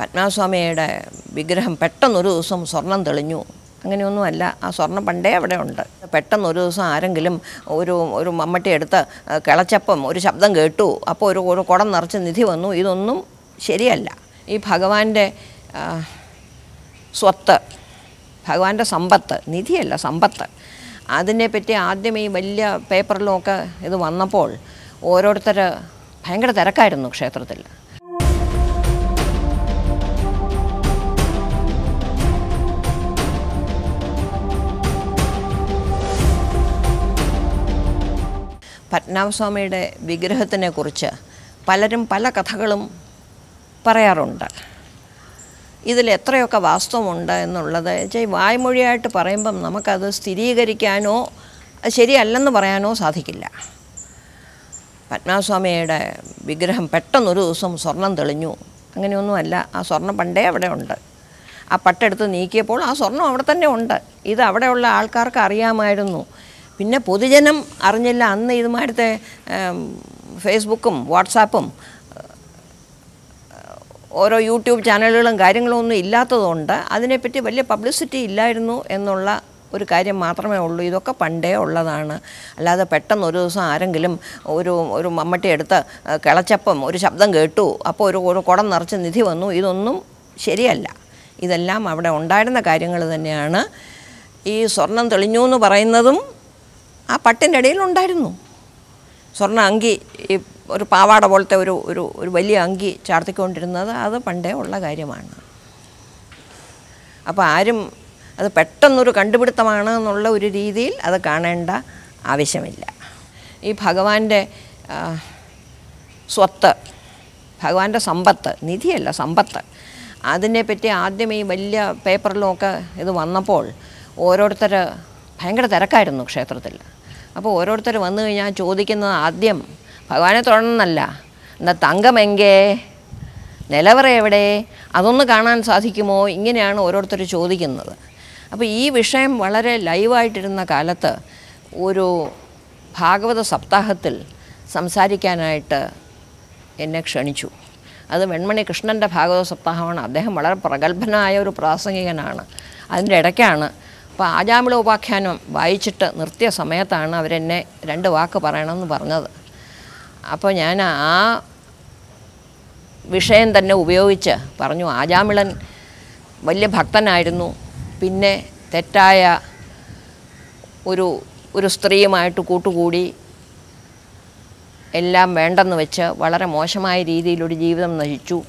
പത്മനാഭസ്വാമിയുടെ വിഗ്രഹം പെട്ടെന്നൊരു ദിവസം സ്വർണം തെളിഞ്ഞു. അങ്ങനെയൊന്നുമല്ല ആ സ്വർണം പണ്ടേ അവിടെ ഉണ്ട്. പെട്ടെന്ന് ഒരു ദിവസം ആരെങ്കിലും ഒരു ഒരു മമ്മട്ടി എടുത്ത് കിളച്ചപ്പം ഒരു ശബ്ദം കേട്ടു. അപ്പോൾ ഒരു ഒരു കുടം നിറച്ച് നിധി വന്നു. ഇതൊന്നും ശരിയല്ല. ഈ ഭഗവാന്റെ സ്വത്ത് ഭഗവാന്റെ സമ്പത്ത് നിധിയല്ല സമ്പത്ത്. അതിനെപ്പറ്റി ആദ്യം ഈ വലിയ പേപ്പറിലുമൊക്കെ ഇത് വന്നപ്പോൾ ഓരോരുത്തർ ഭയങ്കര തിരക്കായിരുന്നു ക്ഷേത്രത്തിൽ. പത്മനാഭസ്വാമിയുടെ വിഗ്രഹത്തിനെ കുറിച്ച് പലരും പല കഥകളും പറയാറുണ്ട്. ഇതിൽ എത്രയൊക്കെ വാസ്തവമുണ്ട് എന്നുള്ളത് വായ്മൊഴിയായിട്ട് പറയുമ്പം നമുക്കത് സ്ഥിരീകരിക്കാനോ ശരിയല്ലെന്ന് പറയാനോ സാധിക്കില്ല. പത്മനാഭസ്വാമിയുടെ വിഗ്രഹം പെട്ടെന്നൊരു ദിവസം സ്വർണം തെളിഞ്ഞു. അങ്ങനെയൊന്നുമല്ല ആ സ്വർണം പണ്ടേ അവിടെ ഉണ്ട്. ആ പട്ടെടുത്ത് നീക്കിയപ്പോൾ ആ സ്വർണം അവിടെ തന്നെ ഉണ്ട്. ഇത് അവിടെയുള്ള ആൾക്കാർക്ക് അറിയാമായിരുന്നു. പിന്നെ പൊതുജനം അറിഞ്ഞില്ല അന്ന് ഇതുമാരത്തെ ഫേസ്ബുക്കും വാട്സാപ്പും ഓരോ യൂട്യൂബ് ചാനലുകളും കാര്യങ്ങളും ഒന്നും ഇല്ലാത്തതുകൊണ്ട് അതിനെപ്പറ്റി വലിയ പബ്ലിസിറ്റി ഇല്ലായിരുന്നു എന്നുള്ള ഒരു കാര്യം മാത്രമേ ഉള്ളൂ. ഇതൊക്കെ പണ്ടേ ഉള്ളതാണ്. അല്ലാതെ പെട്ടെന്ന് ഒരു ദിവസം ആരെങ്കിലും ഒരു ഒരു മമ്മട്ടി എടുത്ത് കിളച്ചപ്പം ഒരു ശബ്ദം കേട്ടു അപ്പോൾ ഒരു ഒരു കുടം നിറച്ച് നിധി വന്നു. ഇതൊന്നും ശരിയല്ല. ഇതെല്ലാം അവിടെ ഉണ്ടായിരുന്ന കാര്യങ്ങൾ തന്നെയാണ്. ഈ സ്വർണം തെളിഞ്ഞു എന്ന് പറയുന്നതും ആ പട്ടിന്റെ ഇടയിലുണ്ടായിരുന്നു സ്വർണ അങ്കി ഈ ഒരു പാവാട പോലത്തെ ഒരു ഒരു ഒരു വലിയ അങ്കി ചാർത്തിക്കൊണ്ടിരുന്നത് അത് പണ്ടേ ഉള്ള കാര്യമാണ്. അപ്പോൾ ആരും അത് പെട്ടെന്നൊരു കണ്ടുപിടുത്തമാണ് എന്നുള്ള ഒരു രീതിയിൽ അത് കാണേണ്ട ആവശ്യമില്ല. ഈ ഭഗവാന്റെ സ്വത്ത് ഭഗവാന്റെ സമ്പത്ത് നിധിയല്ല സമ്പത്ത് അതിനെപ്പറ്റി ആദ്യം ഈ വലിയ പേപ്പറിലുമൊക്കെ ഇത് വന്നപ്പോൾ ഓരോരുത്തർ ഭയങ്കര തിരക്കായിരുന്നു ക്ഷേത്രത്തിൽ. അപ്പോൾ ഓരോരുത്തർ വന്നു കഴിഞ്ഞാൽ ചോദിക്കുന്നത് ആദ്യം ഭഗവാനെ തൊഴണമെന്നല്ല എന്താ തങ്കമെങ്കേ നിലവറ എവിടെ? അതൊന്ന് കാണാൻ സാധിക്കുമോ? ഇങ്ങനെയാണ് ഓരോരുത്തർ ചോദിക്കുന്നത്. അപ്പോൾ ഈ വിഷയം വളരെ ലൈവായിട്ടിരുന്ന കാലത്ത് ഒരു ഭാഗവത സപ്താഹത്തിൽ സംസാരിക്കാനായിട്ട് എന്നെ ക്ഷണിച്ചു. അത് വെൺമണി കൃഷ്ണന്റെ ഭാഗവത സപ്താഹമാണ്. അദ്ദേഹം വളരെ പ്രഗത്ഭനായ ഒരു പ്രാസംഗികനാണ്. അതിന്റെ ഇടയ്ക്കാണ് അപ്പോൾ ആജാമിള ഉപാഖ്യാനം വായിച്ചിട്ട് നിർത്തിയ സമയത്താണ് അവരെന്നെ രണ്ട് വാക്ക് പറയണമെന്ന് പറഞ്ഞത്. അപ്പോൾ ഞാൻ ആ വിഷയം തന്നെ ഉപയോഗിച്ച് പറഞ്ഞു ആജാമിളൻ വലിയ ഭക്തനായിരുന്നു. പിന്നെ തെറ്റായ ഒരു ഒരു സ്ത്രീയുമായിട്ട് കൂട്ടുകൂടി എല്ലാം വേണ്ടെന്ന് വെച്ച് വളരെ മോശമായ രീതിയിലൊരു ജീവിതം നയിച്ചു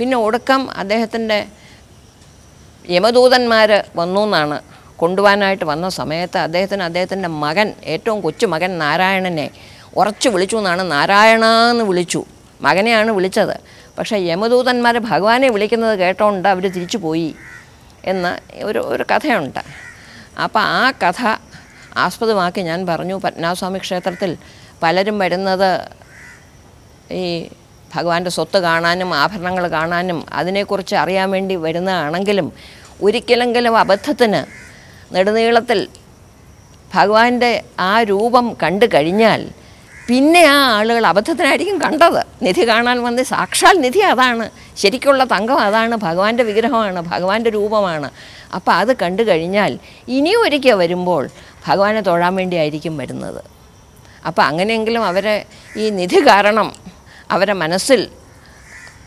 പിന്നെ ഒടുക്കം അദ്ദേഹത്തിന്റെ യമദൂതന്മാർ വന്നു എന്നാണ് കൊണ്ടുപോകാനായിട്ട് വന്ന സമയത്ത് അദ്ദേഹത്തിന് അദ്ദേഹത്തിന്റെ മകൻ ഏറ്റവും കൊച്ചു മകൻ നാരായണനെ ഉറച്ചു വിളിച്ചു എന്നാണ് നാരായണ എന്ന് വിളിച്ചു. മകനെയാണ് വിളിച്ചത്. പക്ഷേ യമദൂതന്മാർ ഭഗവാനെ വിളിക്കുന്നത് കേട്ടോണ്ട് അവർ തിരിച്ചു പോയി എന്ന ഒരു ഒരു കഥയുണ്ട്. അപ്പോൾ ആ കഥ ആസ്പദമാക്കി ഞാൻ പറഞ്ഞു പത്മനാഭസ്വാമി ക്ഷേത്രത്തിൽ പലരും വരുന്നത് ഈ ഭഗവാന്റെ സ്വത്ത് കാണാനും ആഭരണങ്ങൾ കാണാനും അതിനെക്കുറിച്ച് അറിയാൻ വേണ്ടി വരുന്നതാണെങ്കിലും ഒരിക്കലെങ്കിലും അബദ്ധത്തിന് നെടുനീളത്തിൽ ഭഗവാന്റെ ആ രൂപം കണ്ടു കഴിഞ്ഞാൽ പിന്നെ ആ ആളുകൾ അബദ്ധത്തിനായിരിക്കും കണ്ടത്. നിധി കാണാൻ വന്ന് സാക്ഷാൽ നിധി അതാണ്. ശരിക്കുള്ള തങ്കം അതാണ്. ഭഗവാന്റെ വിഗ്രഹമാണ്. ഭഗവാന്റെ രൂപമാണ്. അപ്പോൾ അത് കണ്ടു കഴിഞ്ഞാൽ ഇനിയും ഒരിക്കൽ വരുമ്പോൾ ഭഗവാനെ തൊഴാൻ വേണ്ടിയായിരിക്കും വരുന്നത്. അപ്പോൾ അങ്ങനെയെങ്കിലും അവരെ ഈ നിധി കാരണം അവരെ മനസ്സിൽ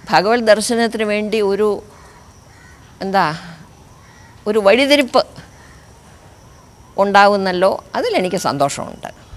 ഭഗവത് ദർശനത്തിന് വേണ്ടി ഒരു എന്താ ഒരു വഴിതിരിപ്പ് ഉണ്ടാകുന്നല്ലോ അതിലെനിക്ക് സന്തോഷമുണ്ട്.